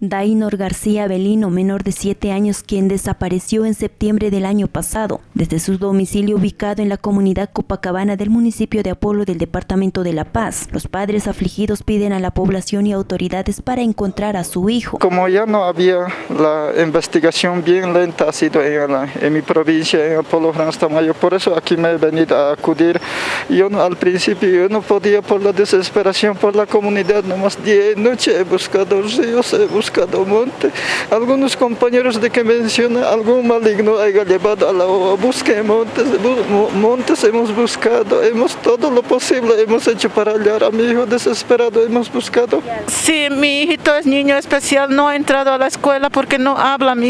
Dainor García Belino, menor de 7 años, quien desapareció en septiembre del año pasado, desde su domicilio ubicado en la comunidad Copacabana del municipio de Apolo del departamento de La Paz. Los padres afligidos piden a la población y autoridades para encontrar a su hijo. Como ya no había la investigación bien lenta ha sido en, mi provincia, en Apolo Franz Tamayo, por eso aquí me he venido a acudir. Yo al principio yo no podía por la desesperación por la comunidad, nomás día y noche he buscado ríos, he buscado monte. Algunos compañeros de que menciona algún maligno haya llevado a la búsqueda montes, montes hemos buscado, hemos todo lo posible hemos hecho para hallar a mi hijo desesperado, hemos buscado. Sí, mi hijito es niño especial, no ha entrado a la escuela porque no habla mi